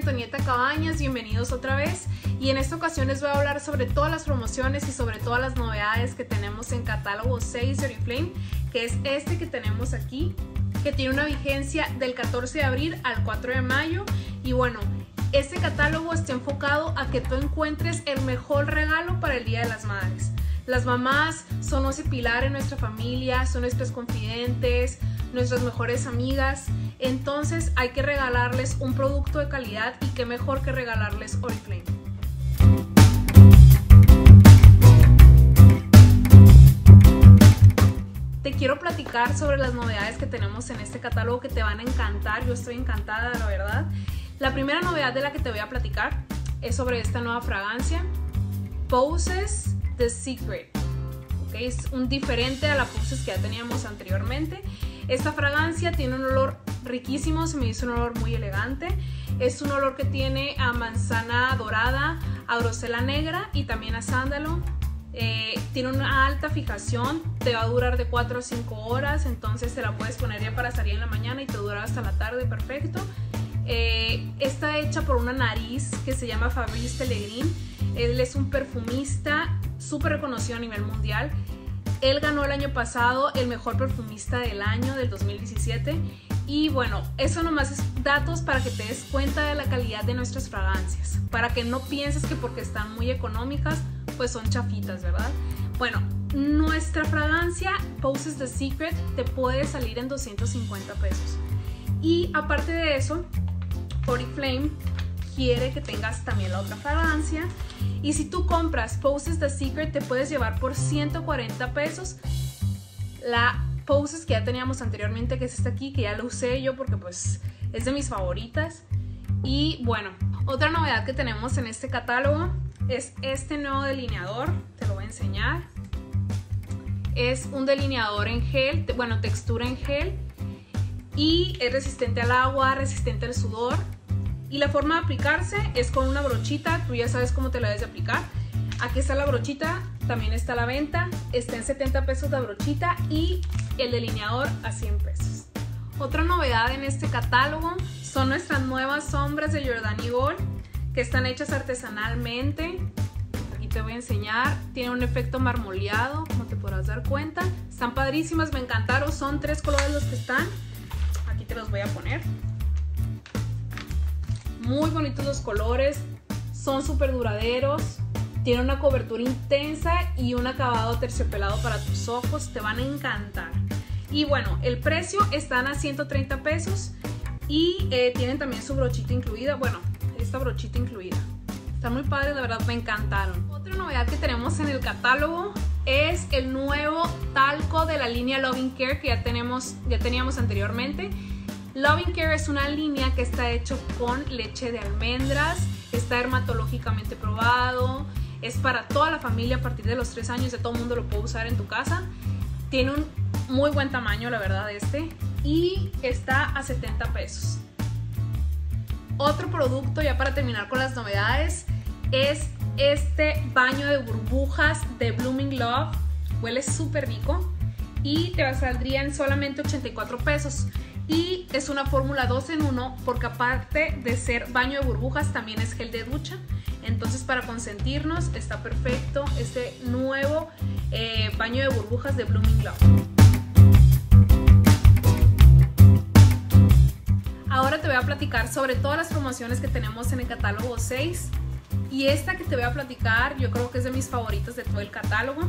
Antonieta Cabañas, bienvenidos otra vez y en esta ocasión les voy a hablar sobre todas las promociones y sobre todas las novedades que tenemos en catálogo 6 de Oriflame, que es este que tenemos aquí, que tiene una vigencia del 14 de abril al 4 de mayo y bueno, este catálogo está enfocado a que tú encuentres el mejor regalo para el Día de las Madres. Las mamás son ese pilar en nuestra familia, son nuestras confidentes, nuestras mejores amigas. Entonces hay que regalarles un producto de calidad y qué mejor que regalarles Oriflame. Te quiero platicar sobre las novedades que tenemos en este catálogo que te van a encantar. Yo estoy encantada, la verdad. La primera novedad de la que te voy a platicar es sobre esta nueva fragancia, Poses The Secret. ¿Okay? Es un diferente a la Poses que ya teníamos anteriormente. Esta fragancia tiene un olor riquísimo, se me hizo un olor muy elegante. Es un olor que tiene a manzana dorada, a grosela negra y también a sándalo. Eh, tiene una alta fijación, te va a durar de 4 a 5 horas, entonces te la puedes poner ya para salir en la mañana y te dura hasta la tarde, perfecto. Eh, está hecha por una nariz que se llama Fabrice Pellegrin. Él es un perfumista súper reconocido a nivel mundial. Él ganó el año pasado el mejor perfumista del año del 2017. Y bueno, eso nomás es datos para que te des cuenta de la calidad de nuestras fragancias. Para que no pienses que porque están muy económicas, pues son chafitas, ¿verdad? Bueno, nuestra fragancia Poses the Secret te puede salir en 250 pesos. Y aparte de eso, Oriflame quiere que tengas también la otra fragancia. Y si tú compras Poses The Secret, te puedes llevar por 140 pesos la Poses que ya teníamos anteriormente, que es esta aquí, que ya la usé yo porque pues es de mis favoritas. Y bueno, otra novedad que tenemos en este catálogo es este nuevo delineador, te lo voy a enseñar. Es un delineador en gel, bueno, textura en gel y es resistente al agua, resistente al sudor. Y la forma de aplicarse es con una brochita, tú ya sabes cómo te la debes de aplicar. Aquí está la brochita, también está la venta, está en 70 pesos la brochita y el delineador a 100 pesos. Otra novedad en este catálogo son nuestras nuevas sombras de Jordani Gold que están hechas artesanalmente. Aquí te voy a enseñar, tiene un efecto marmoleado, como te podrás dar cuenta. Están padrísimas, me encantaron, son tres colores los que están. Aquí te los voy a poner. Muy bonitos los colores, son súper duraderos, tienen una cobertura intensa y un acabado terciopelado para tus ojos, te van a encantar. Y bueno, el precio están a 130 pesos y eh, tienen también su brochita incluida, bueno, esta brochita incluida. Están muy padres, la verdad me encantaron. Otra novedad que tenemos en el catálogo es el nuevo talco de la línea Loving Care que ya, tenemos, ya teníamos anteriormente. Loving Care es una línea que está hecho con leche de almendras, está dermatológicamente probado, es para toda la familia a partir de los 3 años, de todo el mundo lo puede usar en tu casa. Tiene un muy buen tamaño, la verdad, este, y está a 70 pesos. Otro producto, ya para terminar con las novedades, es este baño de burbujas de Blooming Love. Huele súper rico y te saldría en solamente 84 pesos y es una fórmula 2 en 1 porque aparte de ser baño de burbujas también es gel de ducha. Entonces para consentirnos está perfecto este nuevo eh, baño de burbujas de Blooming Love. Ahora te voy a platicar sobre todas las promociones que tenemos en el catálogo 6 y esta que te voy a platicar yo creo que es de mis favoritas de todo el catálogo.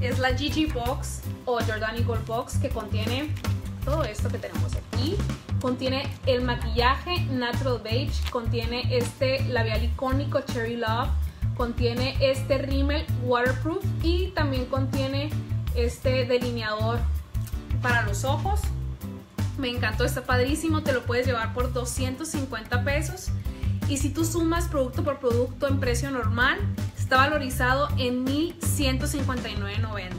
Es la Gigi Box o Jordani Gold Box que contiene todo esto que tenemos aquí. Contiene el maquillaje Natural Beige, contiene este labial icónico Cherry Love, contiene este rímel Waterproof y también contiene este delineador para los ojos. Me encantó, está padrísimo, te lo puedes llevar por 250 pesos. Y si tú sumas producto por producto en precio normal, está valorizado en 1159.90.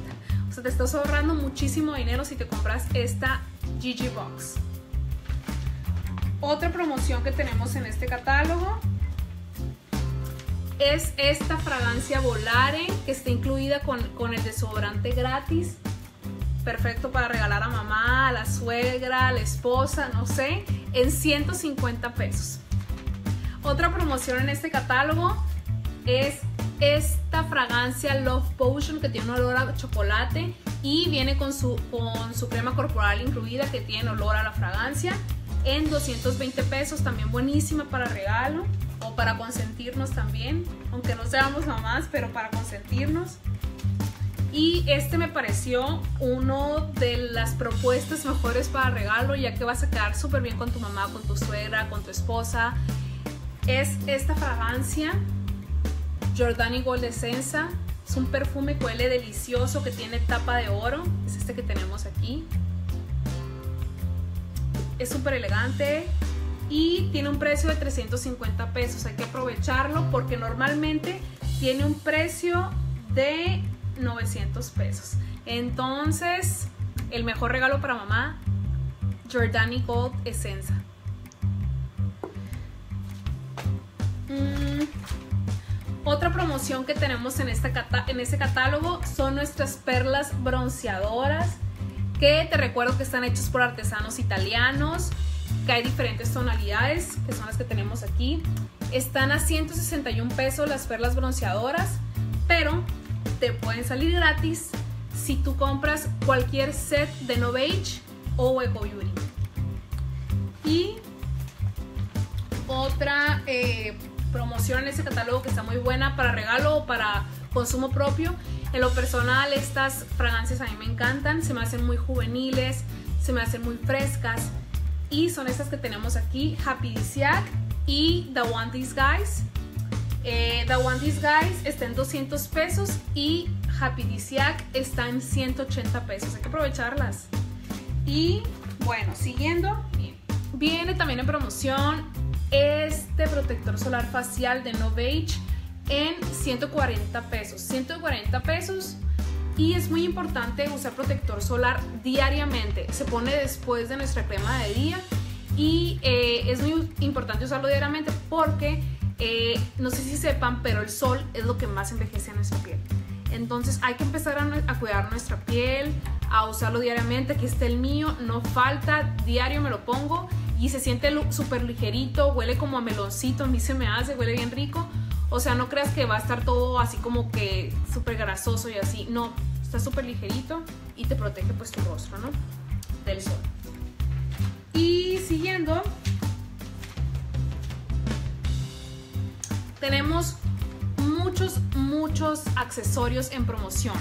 O sea, te estás ahorrando muchísimo dinero si te compras esta Gigi Box. Otra promoción que tenemos en este catálogo es esta fragancia Volare que está incluida con, con el desodorante gratis. Perfecto para regalar a mamá, a la suegra, a la esposa, no sé, en 150 pesos. Otra promoción en este catálogo es esta fragancia Love Potion que tiene un olor a chocolate y viene con su, con su crema corporal incluida que tiene olor a la fragancia en 220 pesos, también buenísima para regalo o para consentirnos también, aunque no seamos mamás, pero para consentirnos. Y este me pareció uno de las propuestas mejores para regalo, ya que vas a quedar súper bien con tu mamá, con tu suegra, con tu esposa. Es esta fragancia Giordani Gold Essenza. Es un perfume que huele delicioso que tiene tapa de oro. Es este que tenemos aquí. Es súper elegante y tiene un precio de 350 pesos. Hay que aprovecharlo porque normalmente tiene un precio de 900 pesos. Entonces, el mejor regalo para mamá, Giordani Gold Essenza. Mm, otra promoción que tenemos en, en este catálogo son nuestras perlas bronceadoras que te recuerdo que están hechas por artesanos italianos, que hay diferentes tonalidades, que son las que tenemos aquí. Están a 161 pesos las perlas bronceadoras, pero te pueden salir gratis si tú compras cualquier set de Novage o Eco Beauty. Y otra eh, promoción en ese catálogo que está muy buena para regalo o para consumo propio. En lo personal, estas fragancias a mí me encantan, se me hacen muy juveniles, se me hacen muy frescas y son estas que tenemos aquí, Happy Disiac y The One These Guys. Eh, The One These Guys está en 200 pesos y Happy Disiac está en 180 pesos, hay que aprovecharlas. Y bueno, siguiendo, viene también en promoción este protector solar facial de Novage en 140 pesos. 140 pesos y es muy importante usar protector solar diariamente. Se pone después de nuestra crema de día y eh, es muy importante usarlo diariamente porque eh, no sé si sepan, pero el sol es lo que más envejece a nuestra piel. Entonces hay que empezar a, a cuidar nuestra piel, a usarlo diariamente. Aquí está el mío, no falta, diario me lo pongo y se siente súper ligerito, huele como a meloncito, a mí se me hace, huele bien rico. O sea, no creas que va a estar todo así como que súper grasoso y así. No, está súper ligerito y te protege pues tu rostro, ¿no? Del sol. Y siguiendo, tenemos muchos, muchos accesorios en promoción.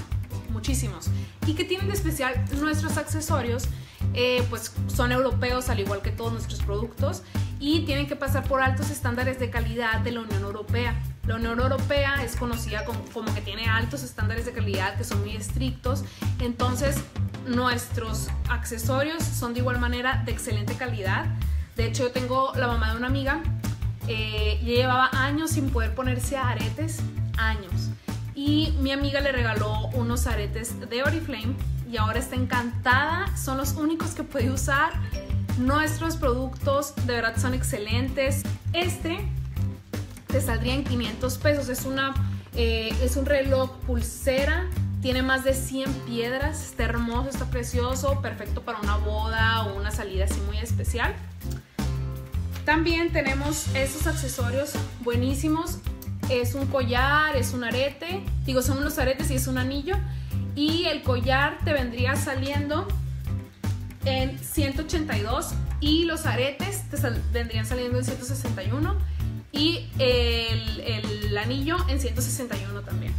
Muchísimos. ¿Y qué tienen de especial nuestros accesorios? Eh, pues son europeos al igual que todos nuestros productos y tienen que pasar por altos estándares de calidad de la Unión Europea. La Unión Europea es conocida como, que tiene altos estándares de calidad que son muy estrictos, entonces nuestros accesorios son de igual manera de excelente calidad. De hecho, yo tengo la mamá de una amiga, eh, llevaba años sin poder ponerse aretes, años. Y mi amiga le regaló unos aretes de Oriflame y ahora está encantada. Son los únicos que puede usar. Nuestros productos de verdad son excelentes. Este te saldría en 500 pesos. Es, una, eh, es un reloj pulsera. Tiene más de 100 piedras. Está hermoso, está precioso. Perfecto para una boda o una salida así muy especial. También tenemos estos accesorios buenísimos. Es un collar, es un arete. Digo, son unos aretes y es un anillo y el collar te vendría saliendo en 182 y los aretes te vendrían saliendo en 161 y el, el anillo en 161 también.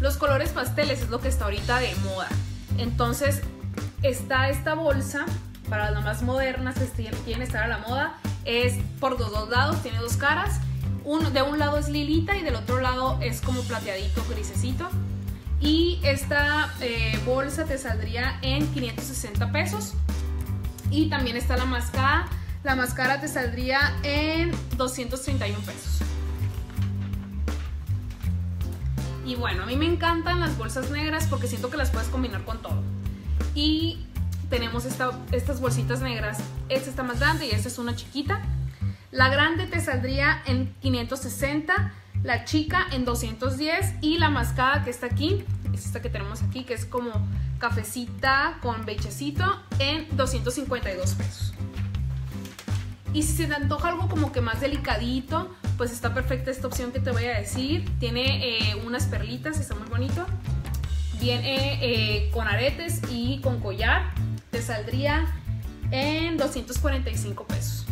Los colores pasteles es lo que está ahorita de moda. Entonces está esta bolsa para las más modernas que quieren estar a la moda. Es por los dos lados, tiene dos caras de un lado es lilita y del otro lado es como plateadito, grisecito. Y esta eh, bolsa te saldría en 560 pesos. Y también está la máscara. La máscara te saldría en 231 pesos. Y bueno, a mí me encantan las bolsas negras porque siento que las puedes combinar con todo. Y tenemos estas bolsitas negras. Esta está más grande y esta es una chiquita. La grande te saldría en 560, la chica en 210 y la mascada que está aquí, es esta que tenemos aquí, que es como cafecita con bechecito, en 252 pesos. Y si se te antoja algo como que más delicadito, pues está perfecta esta opción que te voy a decir. Tiene eh, unas perlitas, está muy bonito. Viene eh, con aretes y con collar. Te saldría en 245 pesos.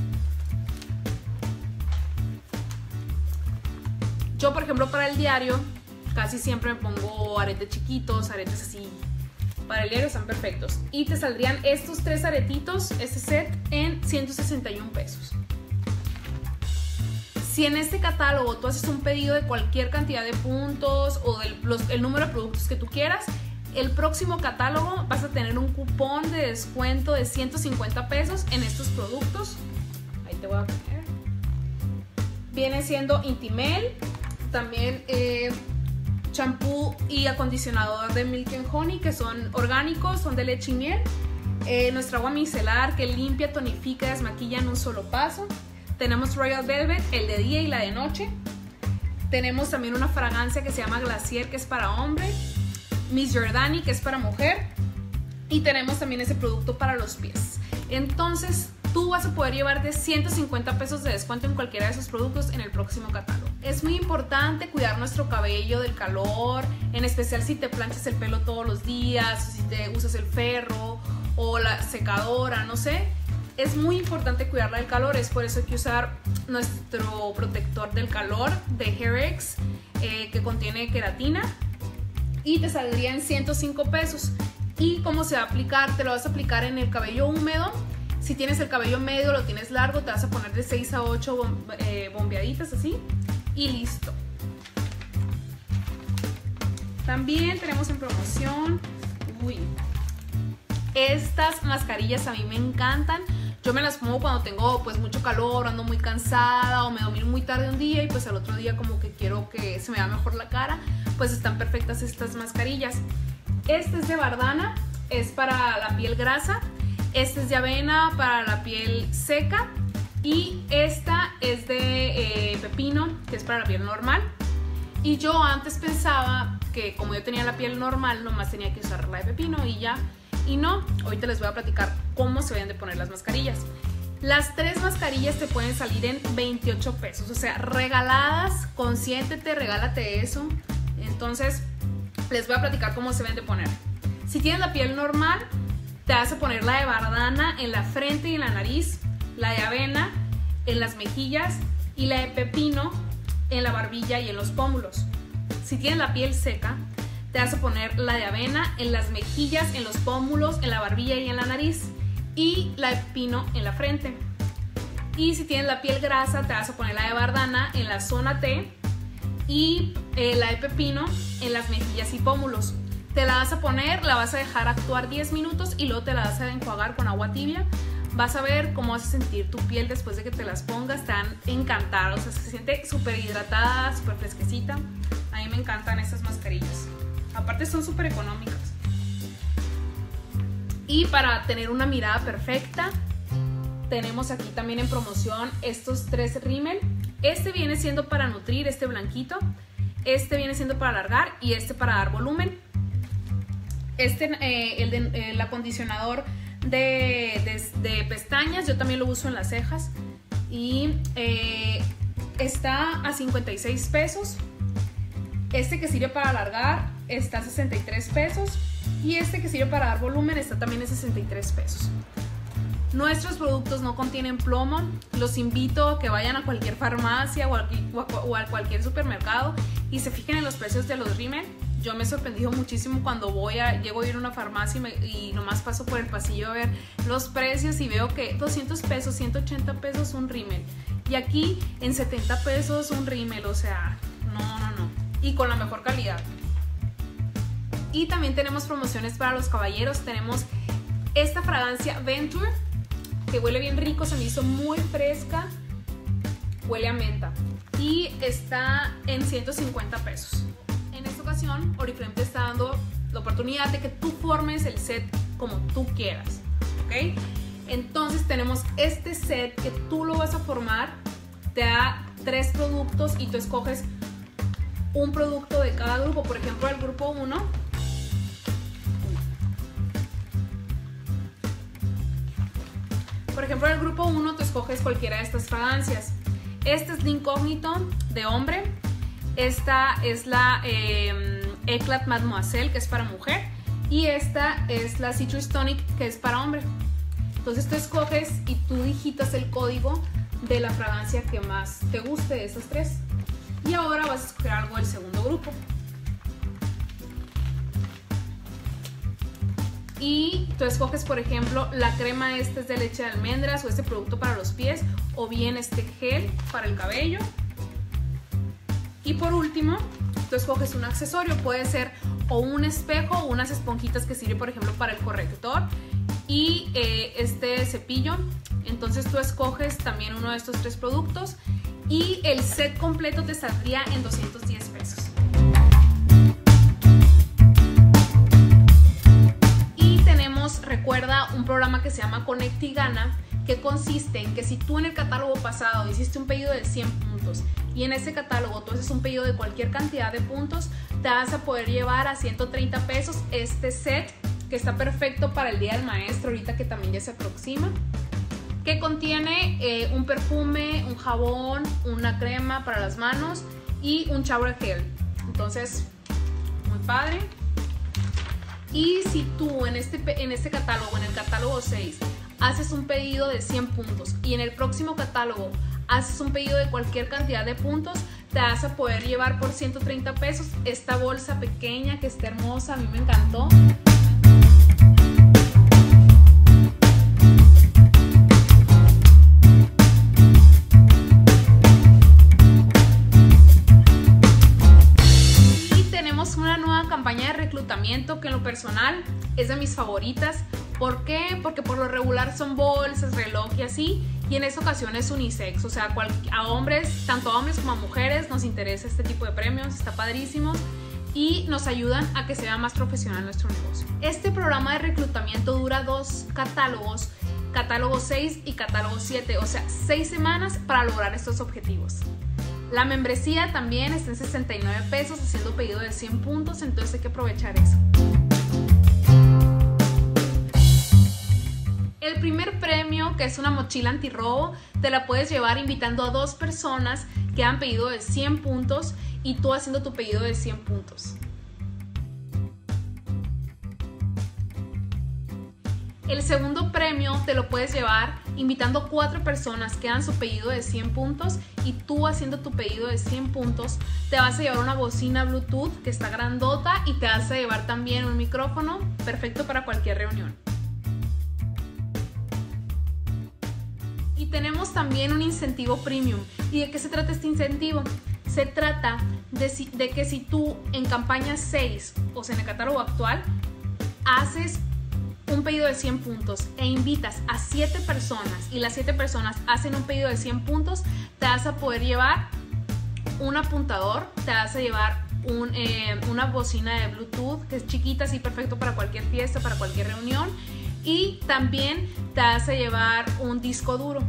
Yo, por ejemplo, para el diario, casi siempre me pongo aretes chiquitos, aretes así. Para el diario están perfectos. Y te saldrían estos tres aretitos, este set, en 161 pesos. Si en este catálogo tú haces un pedido de cualquier cantidad de puntos o del el número de productos que tú quieras, el próximo catálogo vas a tener un cupón de descuento de 150 pesos en estos productos. Ahí te voy a poner. Viene siendo Intimel, también eh, champú y acondicionador de Milk and Honey, que son orgánicos, son de leche y miel. Eh, nuestra agua micelar que limpia, tonifica desmaquilla en un solo paso. Tenemos Royal Velvet, el de día y la de noche. Tenemos también una fragancia que se llama Glacier, que es para hombre. Miss Giordani, que es para mujer. Y tenemos también ese producto para los pies. Entonces, tú vas a poder llevarte 150 pesos de descuento en cualquiera de esos productos en el próximo catálogo. Es muy importante cuidar nuestro cabello del calor, en especial si te planchas el pelo todos los días, si te usas el ferro o la secadora, no sé. Es muy importante cuidarla del calor, es por eso que usar nuestro protector del calor de Hairex eh, que contiene queratina y te saldría en 105 pesos. ¿Y cómo se va a aplicar? Te lo vas a aplicar en el cabello húmedo si tienes el cabello medio, lo tienes largo, te vas a poner de 6 a 8 eh, bombeaditas así y listo. También tenemos en promoción, uy, estas mascarillas a mí me encantan. Yo me las pongo cuando tengo pues mucho calor, ando muy cansada o me dormí muy tarde un día y pues al otro día como que quiero que se me vea mejor la cara, pues están perfectas estas mascarillas. Este es de Bardana, es para la piel grasa este es de avena para la piel seca. Y esta es de eh, pepino, que es para la piel normal. Y yo antes pensaba que como yo tenía la piel normal, nomás tenía que usar la de pepino y ya. Y no, ahorita les voy a platicar cómo se deben de poner las mascarillas. Las tres mascarillas te pueden salir en 28 pesos, o sea, regaladas, consiéntete, regálate eso. Entonces, les voy a platicar cómo se deben de poner. Si tienes la piel normal, te vas a poner la de bardana en la frente y en la nariz, la de avena en las mejillas y la de pepino en la barbilla y en los pómulos. Si tienes la piel seca, te vas a poner la de avena en las mejillas, en los pómulos, en la barbilla y en la nariz y la de pepino en la frente. Y si tienes la piel grasa, te vas a poner la de bardana en la zona T y eh, la de pepino en las mejillas y pómulos. Te la vas a poner, la vas a dejar actuar 10 minutos y luego te la vas a enjuagar con agua tibia. Vas a ver cómo vas sentir tu piel después de que te las pongas. Te van se siente súper hidratada, súper fresquecita. A mí me encantan estas mascarillas. Aparte son súper económicas. Y para tener una mirada perfecta, tenemos aquí también en promoción estos tres rímel. Este viene siendo para nutrir, este blanquito. Este viene siendo para alargar y este para dar volumen. Este, eh, el, acondicionador de, pestañas, yo también lo uso en las cejas. Y eh, está a 56 pesos. Este que sirve para alargar está a 63 pesos. Y este que sirve para dar volumen está también a 63 pesos. Nuestros productos no contienen plomo. Los invito a que vayan a cualquier farmacia o a, cualquier supermercado y se fijen en los precios de los rímel yo me he sorprendido muchísimo cuando voy a, llego a ir a una farmacia y, nomás paso por el pasillo a ver los precios y veo que 200 pesos, 180 pesos un rímel. Y aquí en 70 pesos un rímel, o sea, no. Y con la mejor calidad. Y también tenemos promociones para los caballeros. Tenemos esta fragancia Venture, que huele bien rico, se me hizo muy fresca. Huele a menta. Y está en 150 pesos ocasión, Oriflame te está dando la oportunidad de que tú formes el set como tú quieras, ¿ok? Entonces tenemos este set que tú lo vas a formar, te da tres productos y tú escoges un producto de cada grupo, por ejemplo el grupo 1 Por ejemplo, el grupo 1 tú escoges cualquiera de estas fragancias. Este es la incógnito de hombre. Esta es la eh, Eclat Mademoiselle, que es para mujer. Y esta es la Citrus Tonic, que es para hombre. Entonces tú escoges y tú digitas el código de la fragancia que más te guste de esas tres. Y ahora vas a escoger algo del segundo grupo. y tú escoges, por ejemplo, la crema es de leche de almendras o este producto para los pies o bien este gel para el cabello. Y por último, tú escoges un accesorio, puede ser o un espejo o unas esponjitas que sirve, por ejemplo, para el corrector y eh, este cepillo. Entonces tú escoges también uno de estos tres productos y el set completo te saldría en 210 pesos. recuerda un programa que se llama Conecta y Gana, que consiste en que si tú en el catálogo pasado hiciste un pedido de 100 puntos y en ese catálogo tú haces un pedido de cualquier cantidad de puntos, te vas a poder llevar a 130 pesos este set que está perfecto para el Día del Maestro, ahorita que también ya se aproxima, que contiene eh, un perfume, un jabón, una crema para las manos y un shower gel. Entonces, muy padre. Y si tú en este, en este catálogo, en el catálogo 6, haces un pedido de 100 puntos y en el próximo catálogo haces un pedido de cualquier cantidad de puntos, te vas a poder llevar por 130 pesos esta bolsa pequeña que está hermosa, a mí me encantó. Personal es de mis favoritas. ¿Por qué? Porque por lo regular son bolsas, reloj y así. Y en esa ocasión es unisex. O sea, a hombres, tanto a hombres como a mujeres nos interesa este tipo de premios. Está padrísimo. Y nos ayudan a que sea más profesional nuestro negocio. Este programa de reclutamiento dura dos catálogos. Catálogo 6 y catálogo 7. O sea, 6 semanas para lograr estos objetivos. La membresía también está en 69 pesos haciendo pedido de 100 puntos, entonces hay que aprovechar eso. El primer premio, que es una mochila antirrobo, te la puedes llevar invitando a dos personas que han pedido de 100 puntos y tú haciendo tu pedido de 100 puntos. El segundo premio te lo puedes llevar invitando cuatro personas que hagan su pedido de 100 puntos y tú haciendo tu pedido de 100 puntos te vas a llevar una bocina Bluetooth que está grandota y te vas a llevar también un micrófono perfecto para cualquier reunión. Y tenemos también un incentivo premium. ¿Y de qué se trata este incentivo? Se trata de, que si tú en campaña 6, o sea en el catálogo actual, haces un pedido de 100 puntos e invitas a 7 personas y las 7 personas hacen un pedido de 100 puntos, te vas a poder llevar un apuntador, te vas a llevar eh, una bocina de Bluetooth que es chiquita, así perfecto para cualquier fiesta, para cualquier reunión. Y también te a llevar un disco duro.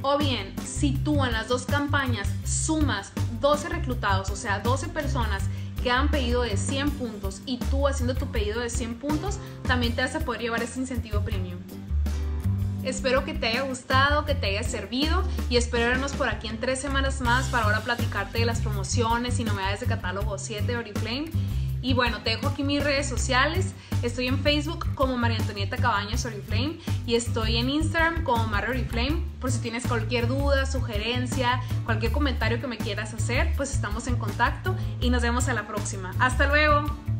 O bien, si tú en las dos campañas sumas 12 reclutados, o sea, 12 personas que han pedido de 100 puntos y tú haciendo tu pedido de 100 puntos, también te vas a poder llevar ese incentivo premium. Espero que te haya gustado, que te haya servido y espero vernos por aquí en tres semanas más para ahora platicarte de las promociones y novedades de catálogo 7 de Oriflame y bueno, te dejo aquí mis redes sociales. Estoy en Facebook como María Antonieta Cabañas Oriflame y estoy en Instagram como Mario Oriflame. Por si tienes cualquier duda, sugerencia, cualquier comentario que me quieras hacer, pues estamos en contacto y nos vemos a la próxima. Hasta luego.